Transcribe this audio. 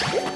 you